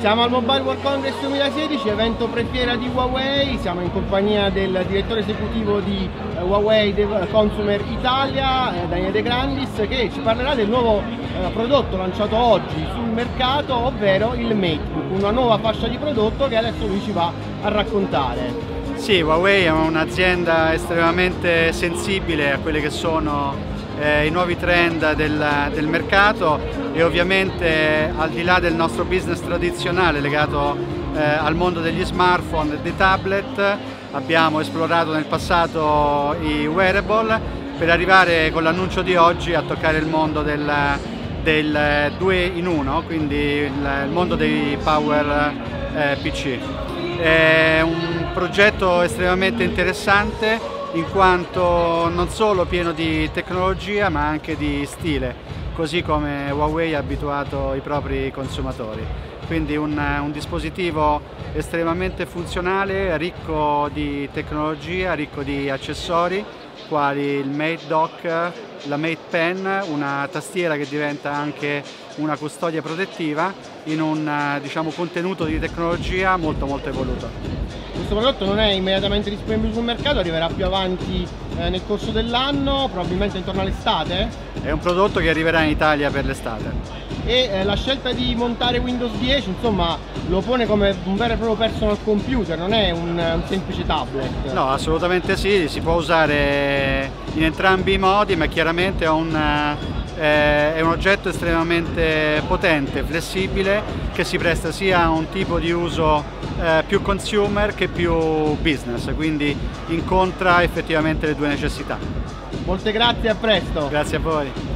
Siamo al Mobile World Congress 2016, evento prefiera di Huawei, siamo in compagnia del direttore esecutivo di uh, Huawei Consumer Italia, eh, Daniele De Grandis, che ci parlerà del nuovo eh, prodotto lanciato oggi sul mercato, ovvero il MateBook, una nuova fascia di prodotto che adesso lui ci va a raccontare. Sì, Huawei è un'azienda estremamente sensibile a quelli che sono eh, i nuovi trend del, del, mercato e ovviamente al di là del nostro business tradizionale legato eh, al mondo degli smartphone e dei tablet abbiamo esplorato nel passato i wearable per arrivare con l'annuncio di oggi a toccare il mondo del, del 2 in 1, quindi il, il mondo dei power eh, PC. È un progetto estremamente interessante in quanto non solo pieno di tecnologia ma anche di stile, così come Huawei ha abituato i propri consumatori. Quindi un, un dispositivo estremamente funzionale, ricco di tecnologia, ricco di accessori, quali il Mate Dock, la Mate Pen, una tastiera che diventa anche una custodia protettiva in un diciamo, contenuto di tecnologia molto molto evoluto. Questo prodotto non è immediatamente disponibile sul mercato, arriverà più avanti eh, nel corso dell'anno, probabilmente intorno all'estate? È un prodotto che arriverà in Italia per l'estate. E eh, la scelta di montare Windows 10 insomma lo pone come un vero e proprio personal computer, non è un, un semplice tablet? No, assolutamente sì, si può usare in entrambi i modi, ma chiaramente è un, eh, è un oggetto estremamente potente, flessibile, che si presta sia a un tipo di uso eh, più consumer che più business, quindi incontra effettivamente le due necessità. Molte grazie, a presto! Grazie a voi!